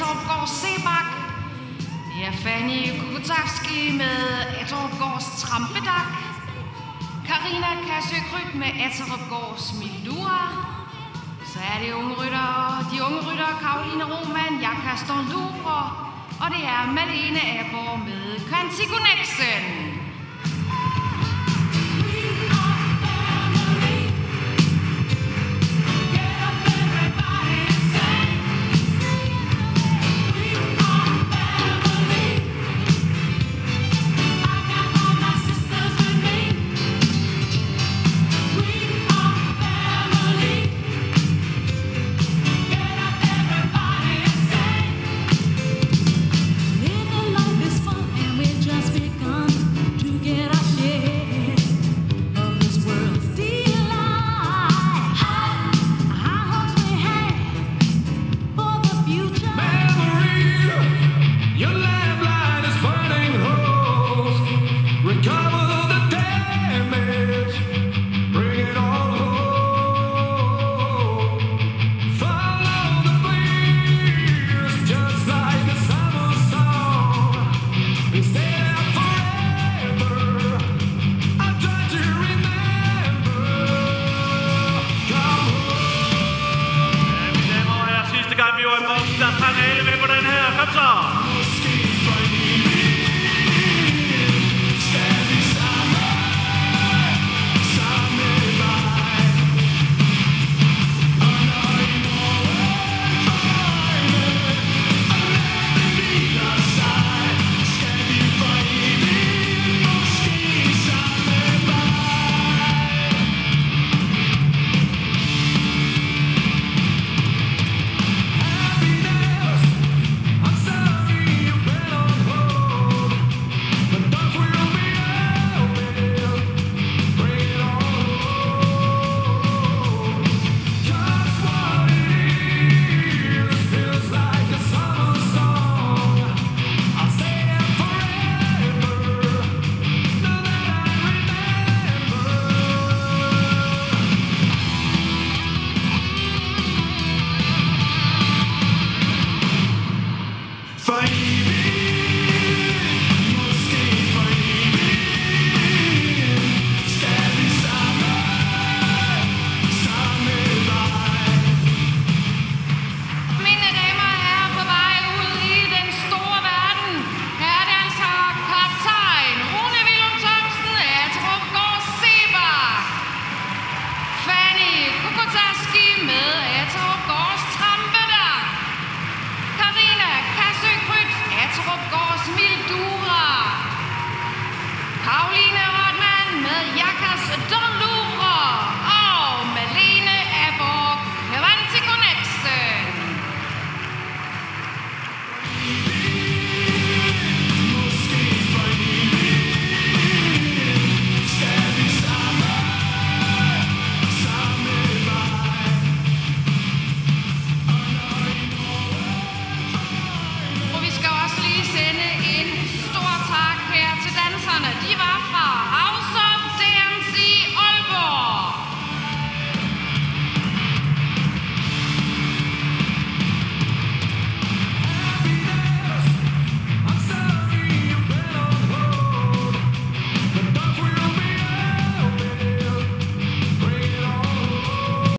Thomsen Atorpgård Sebak. Det er Fanny Kukutavski med Atorpgårds Trampedak. Karina Kasø Kryt med Atorpgårds Milura. Så er det unge rytter, de unge rytter Karoline Roman, Jaka Storlubro. Og det er Malene Aborg med Kantikonexen. Dieser Panel, wir wollen Herr Kapsa.